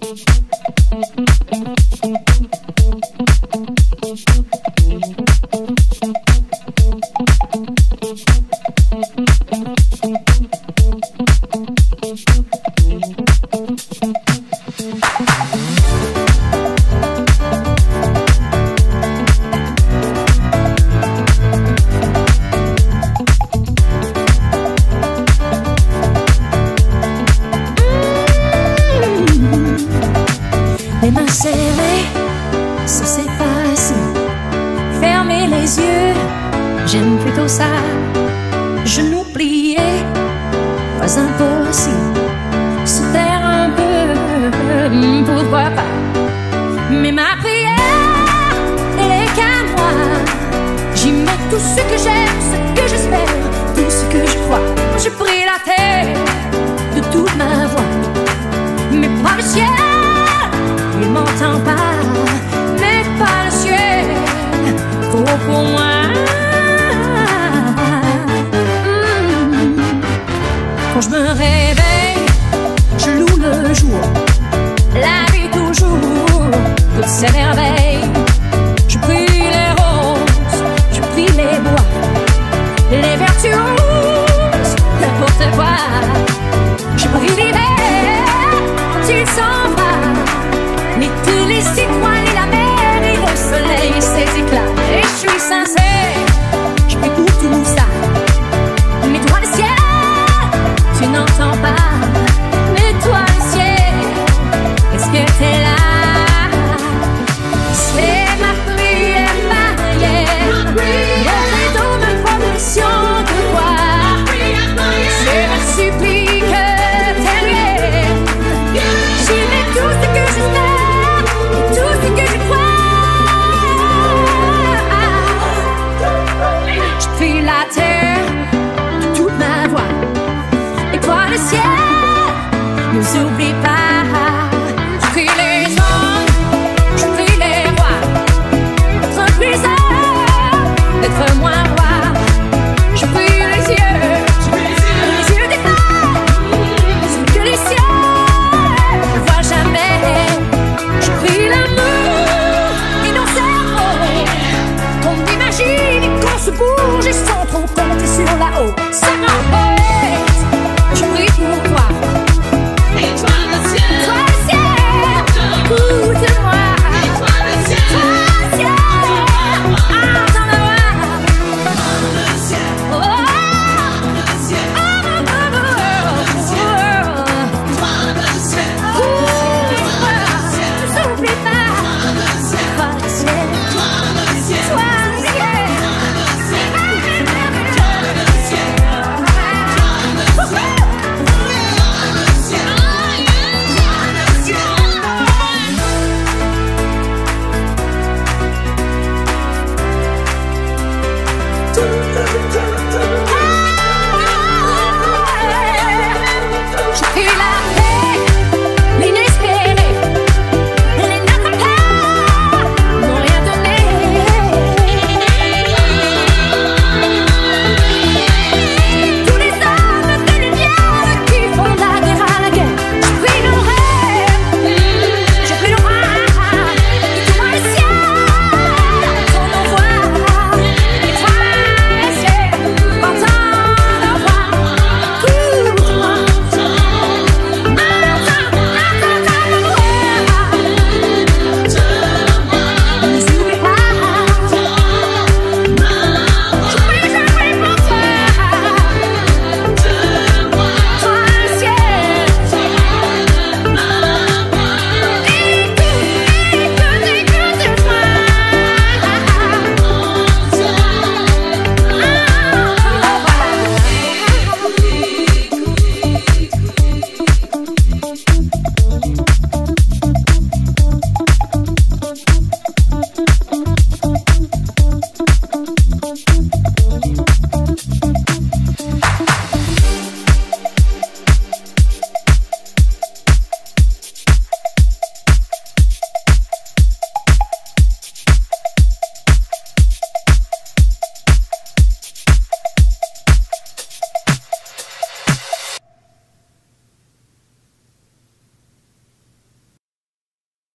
Thank you. les mains serrées, ça s'efface. Fermer les yeux, j'aime plutôt ça. Je n'oubliais pas impossible. Se taire un peu, pourquoi pas? Mais ma prière, elle est qu'à moi. J'y mets tout ce que j'aime. toutes s'énervaient. être moi.